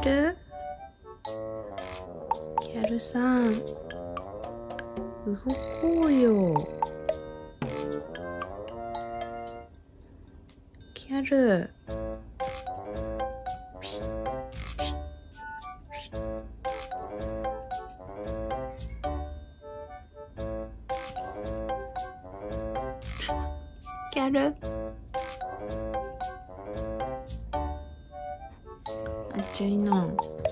ャルキャルさん。動こうよ。キャル。キャル。あっ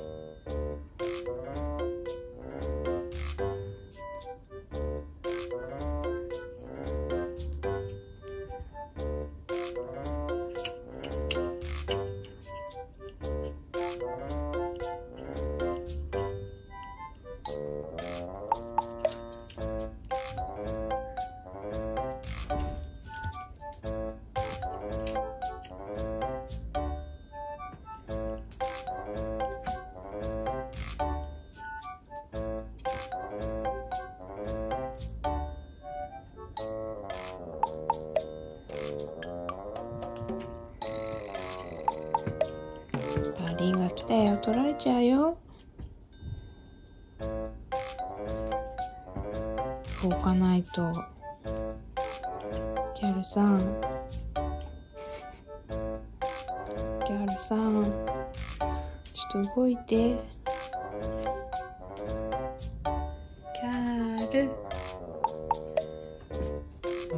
リンが来たよ。取られちゃうよ。こうかないと。キャルさん。キャルさん。ちょっと動いて。キャル。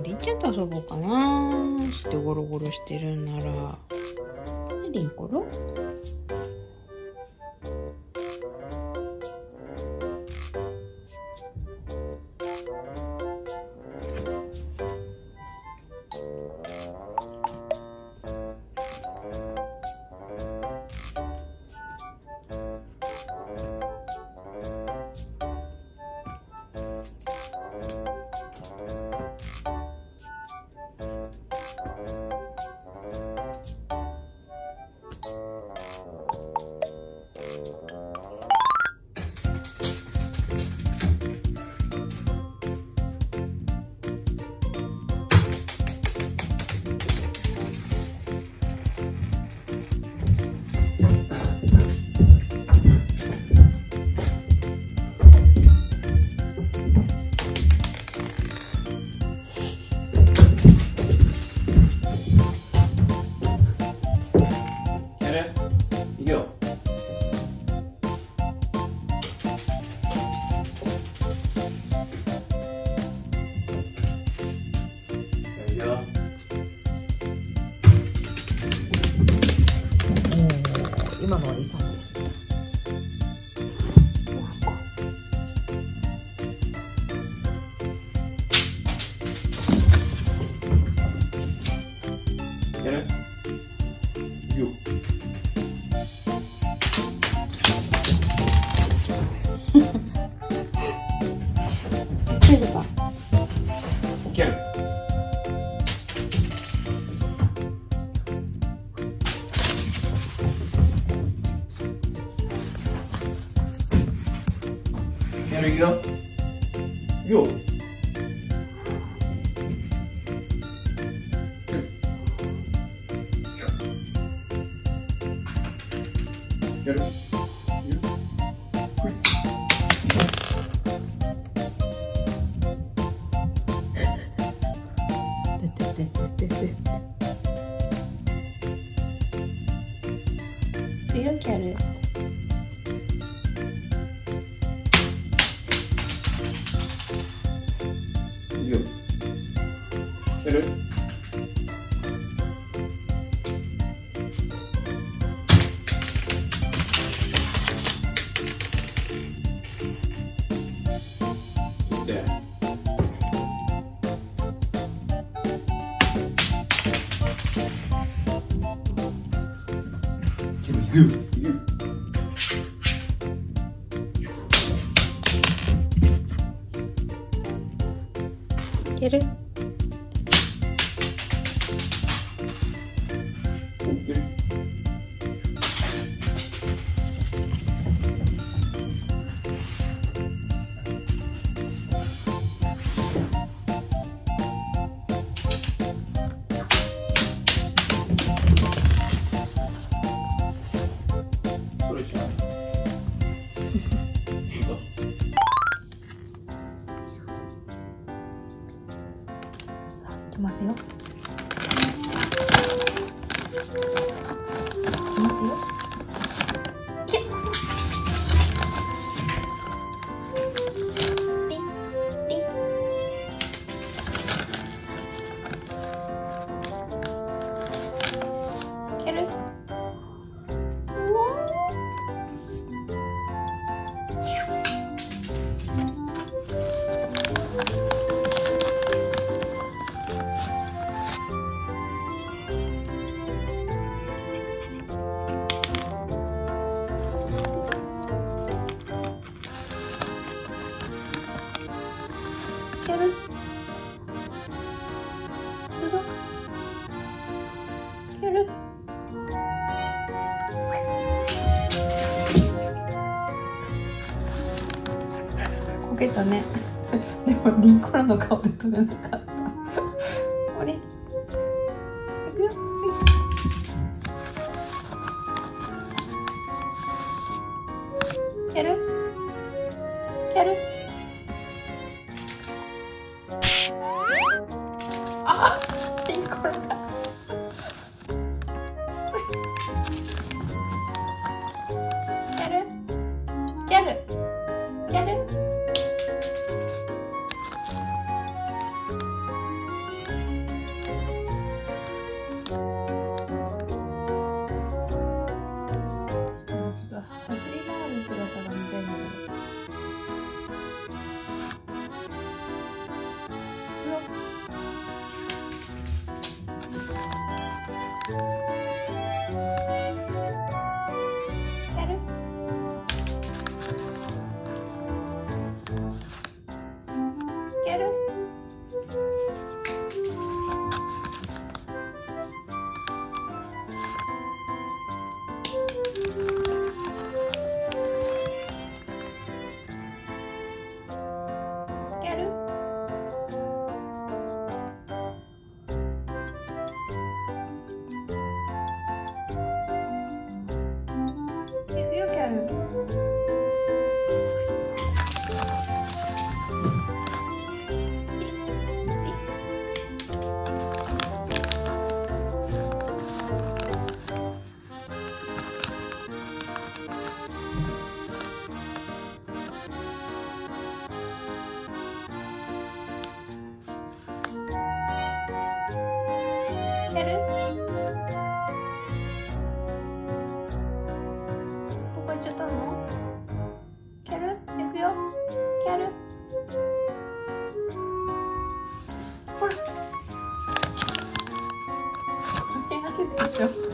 りんちゃんと遊ぼうかな。してゴロゴロしてるんなら。ねリンコ今のはいよ。やるけどますよ。けたね。でもリンコラの顔で撮れなか。った行。